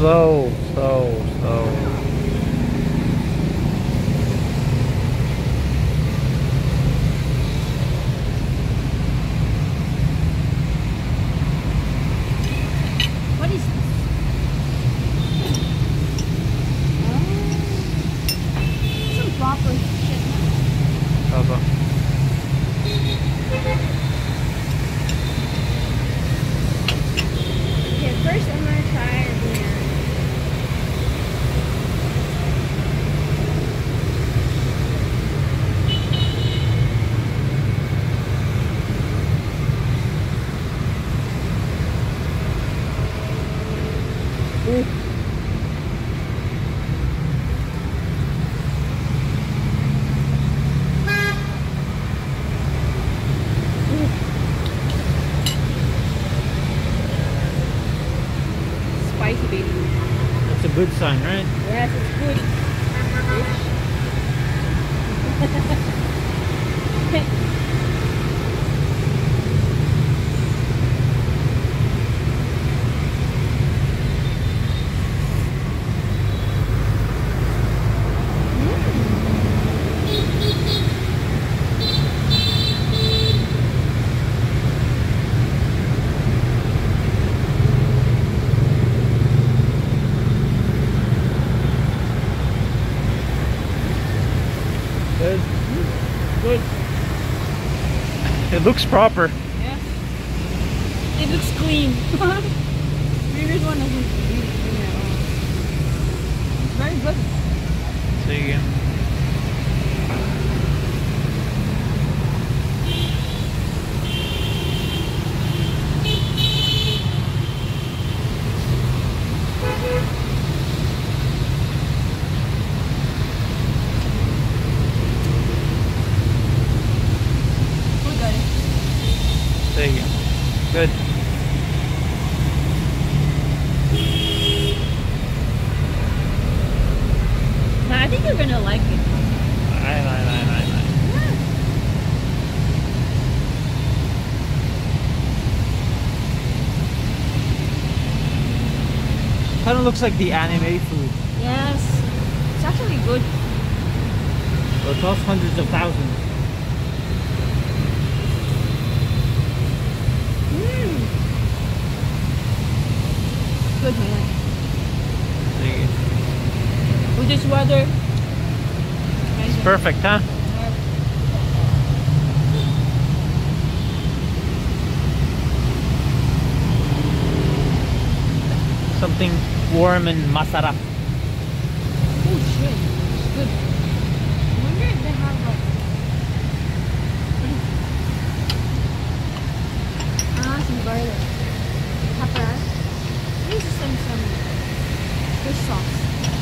Slow, slow, slow. What is this? Oh. Some proper shit. Aba. Okay, first I'm gonna try the spicy baby. That's a good sign, right? Yes, it's good. Good. Good. It looks proper. Yeah. It looks clean. Previous one doesn't clean at all. It's very good. Sige. Good Good. I think you're gonna like it. Kind of looks like the anime food. Yes. It's actually good. It costs hundreds of thousands. This weather. Amazing. Perfect, huh? Something warm and masarap. Oh shit. It's good. I wonder if they have like Ah, some garlic. Pepper. This is some some fish sauce.